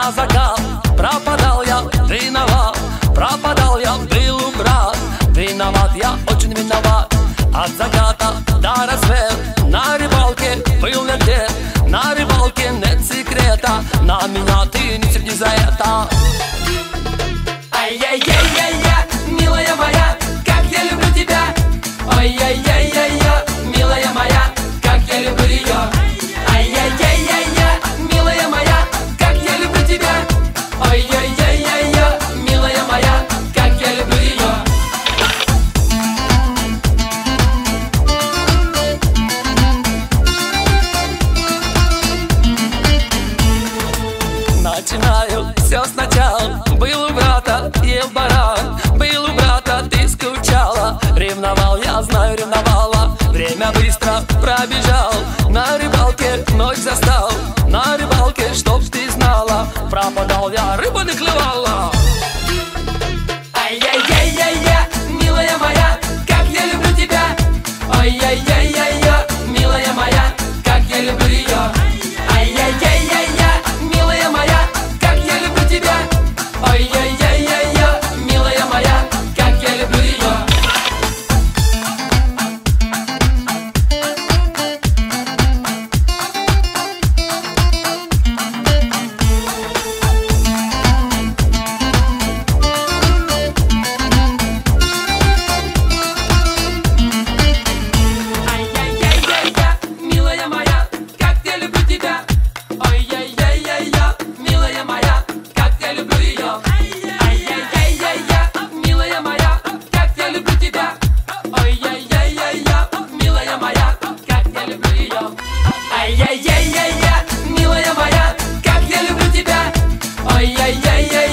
на закат. Пропадал я, виноват. Пропадал я, был у брат Виноват, я очень виноват. От заката до рассвет На рыбалке был я где. На рыбалке нет секрета. На меня ты не серди за это Начинаю. Все сначала Был у брата, ел баран. Был у брата, ты скучала. Ревновал, я знаю, ревновала. Время быстро пробежал. На рыбалке ночь застал. На рыбалке, чтоб ты знала. Пропадал я, рыба не тебя. Ой-яй-яй-яй-я, милая моя, как я люблю ее Ай-яй-яй-яй-я, милая моя, как я люблю тебя. Ой-яй-яй-яй-я, милая моя, как я люблю ее Ай-яй-яй-яй-я, милая моя, как я люблю тебя. Ой-яй-яй-яй